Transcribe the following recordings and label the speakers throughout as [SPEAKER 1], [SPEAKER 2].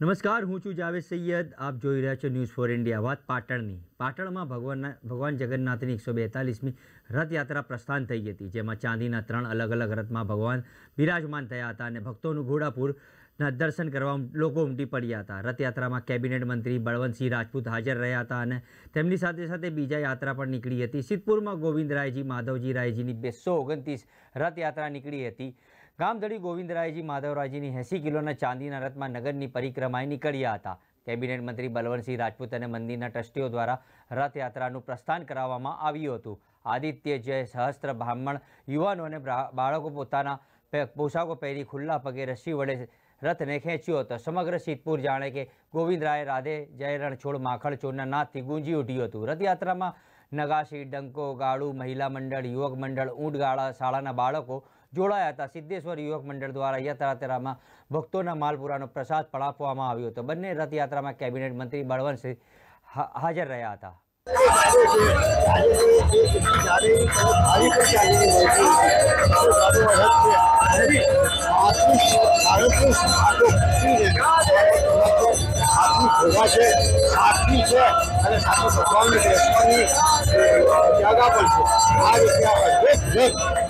[SPEAKER 1] नमस्कार હું છું જાવેદ સૈયદ આપ જોઈ રહ્યા છો న్యూస్ ફોર ઇન્ડિયા વાત પાટણની પાટણમાં ભગવાન ભગવાન જગન્નાથની 142મી રથયાત્રા પ્રસ્થાન થઈ હતી જેમાં ચાંદીના ત્રણ અલગ અલગ રથમાં ભગવાન બિરાજમાન થયા હતા અને ભક્તોનું ઘોડાપુરના દર્શન કરવા લોકો ઉમટી પડ્યા હતા રથયાત્રામાં કેબિનેટ મંત્રી બળવંતસિંહ રાજપૂત હાજર રહ્યા હતા અને તેમની સાથે સાથે બીજી આત્રા પણ નીકળી હતી સિદ્ધપુરમાં ગોવિંદરાયજી માધવજીરાયજીની 229 રથયાત્રા નીકળી હતી ગામધડી ગોવિન્દ્રરાયજી માધવરાયજી ની 80 કિલોના ચાંદીના રત્મા નગરની પરિક્રમાય નીકળ્યા હતા કેબિનેટ મંત્રી બળવંતસિંહ રાજપૂત અને મંદિરના ટ્રસ્ટીઓ દ્વારા રથયાત્રાનું પ્રસ્થાન કરાવવામાં આવ્યું હતું આદિત્ય જય સહસ્ત્ર બ્રાહ્મણ યુવાનો અને બાળકો પોતાના પોશાકો પહેરી ખુલ્લા પગે रस्सी વડે રથને ખેંચીઓ તો સમગ્ર સીતપુર જાણે કે ગોવિન્દ્રરાય રાધે જય રણછોડ માખણ ચોરના ના તિગુંજી ઉઠીયો તો રથયાત્રામાં નગાશી ડંકો ગાડુ મહિલા મંડળ યુવક મંડળ ઊંટ ગાડા શાળાના બાળકો જોડાયા હતા સિદ્ધેશ્વર યુવક મંડળ દ્વારા યાત્રા તેરામાં ભક્તોના માલપુરાનો પ્રસાદ પણ આપવામાં આવ્યો હતો બંને રથયાત્રામાં કેબિનેટ મંત્રી બળવંતસિંહ હાજર રહ્યા હતા ભેગા છે
[SPEAKER 2] સાક્ષી છે અને સાથે ભગવાનની દૃષ્ટિની જાગા પણ છે આ રીતે
[SPEAKER 3] આપણે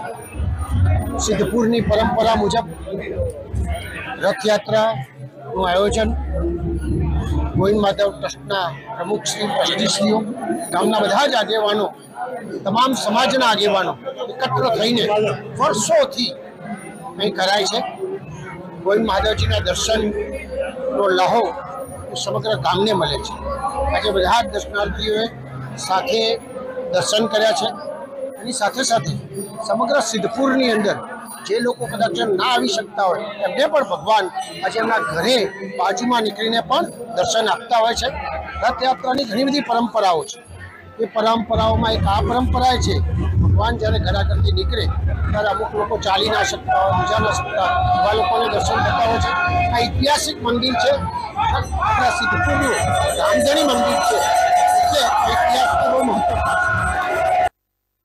[SPEAKER 3] सिद्धपुरनी परंपरा मुजे रथ यात्रा નું આયોજન કોઈન માधव તક્ષના પ્રમુખ શ્રી પતેશ નિયો ગામના બધા જ આગેવાનો તમામ સમાજના આગેવાનો એકત્ર થઈને વર્ષો થી મે ખરાય છે કોઈન માधवજીના દર્શન નો લહો સમગ્ર ગામને મળે છે આજે બધા જ દર્શન આર્તીઓ સાથે દર્શન કર્યા છે એની સાથે સાથે સમગ્ર સિદ્ધપુરની અંદર જે લોકો કદાચ ના આવી શકતા હોય એમ દે પણ ભગવાન અજેના ઘરે પાછીમાં નીકળીને પણ દર્શન આપતા હોય છે આ તે આપવાની ધિની પરંપરાઓ છે એ પરંપરાઓમાં એક આ પરંપરાય છે ભગવાન જ્યારે ઘરે ઘરથી નીકળે ત્યારે અમુક લોકો ચાલી ના શકતા હોય બીજા લોકોને દર્શન કરતા હોય છે આ ઐતિહાસિક મંદિર છે આ પ્રસિદ્ધ પોળો આમ જની